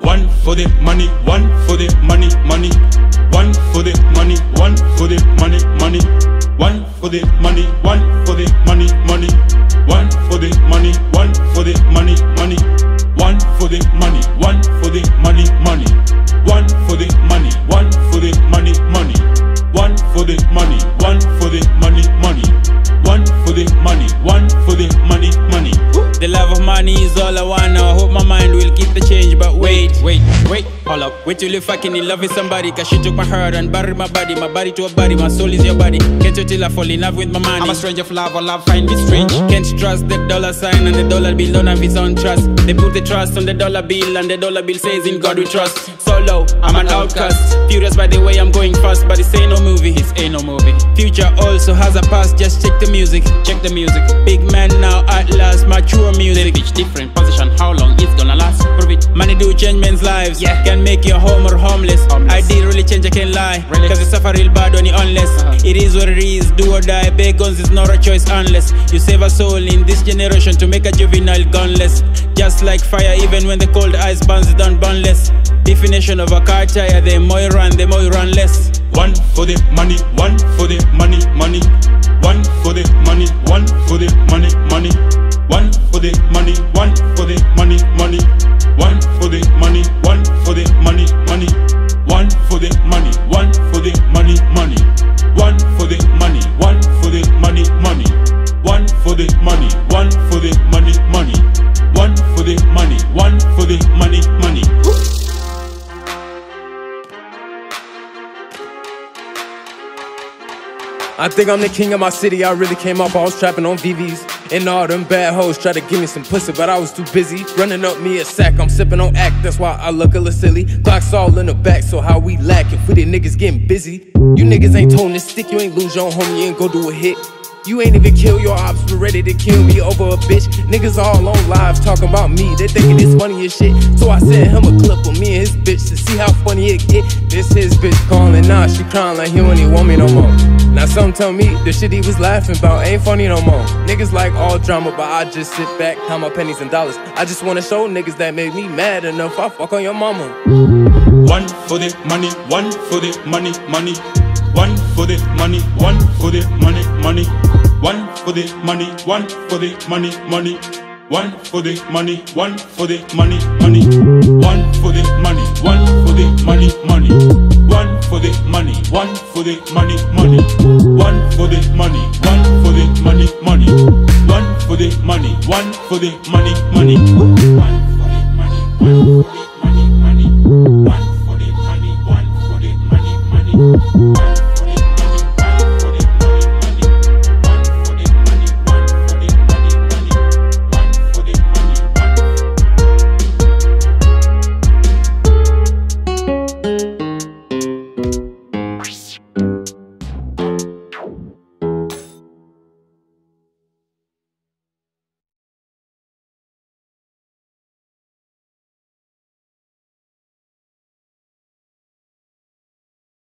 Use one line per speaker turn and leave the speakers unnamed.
One for the money, one for the money, money. One for the money, one for the money, money. One for the money, one for the money, money. One for the money, one for the money, money. One for the money, one for the money,
but wait, wait, wait, hold up. Wait till you fucking in love with somebody. Cause she took my heart and buried my body. My body to a body, my soul is your body. Can't you till I fall in love with my money? I'm a stranger of love, or love find me strange. Mm-hmm. Can't trust the dollar sign and the dollar bill, don't have his own trust. They put the trust on the dollar bill, and the dollar bill says in God we trust. Solo, I'm an outcast. Furious by the way I'm going fast, but this ain't no movie, this ain't no movie. Future also has a past, just check the music, check the music. Big man now at last, mature music. Bitch, different position, how long it's gonna last? Prove it. Money do change men's lives, yeah. Can make you home or homeless.
Homeless.
I did really change, I can't lie.
Really?
Cause you suffer real bad on you unless
Uh-huh.
it is what it is, do or die. Guns is not a choice unless you save a soul in this generation to make a juvenile gunless. Just like fire, even when the cold ice burns it down bunless. Definition of a car tire, the more you run, the more you run less.
One for the money, one for the money, money. One for the money, one for the money, money. One for the money, one for the money, money. One for the money, one for the money, money. One for the money, one for the money, money. One for the money, one for the money, money. One for the money, one for the money, money. One for the money, one for the money, money.
I think I'm the king of my city. I really came up, I was trapping on VVs. And all them bad hoes tried to give me some pussy, but I was too busy. Running up me a sack, I'm sipping on act, that's why I look a little silly. Glocks all in the back, so how we lack if we the niggas getting busy? You niggas ain't toting this stick, you ain't lose your homie, you ain't go do a hit. You ain't even kill your ops, but ready to kill me over a bitch. Niggas all on live talking about me, they thinking it's funny as shit. So I sent him a clip of me and his bitch to see how funny it get. This his bitch calling, nah, she crying like he don't even want me no more. Now some tell me the shit he was laughing about ain't funny no more. Niggas like all drama, but I just sit back, count my pennies and dollars. I just wanna show niggas that made me mad enough. I fuck on your mama.
One for the money, one for the money, money. One for the money, one for the money, money. One for the money, one for the money, money. One for the money, one for the money, money. One for the money, one for the money, money. One for the money, one for the money, money. One for the money, one for the money, money. One for the money, one for the money, money. One for the money, one.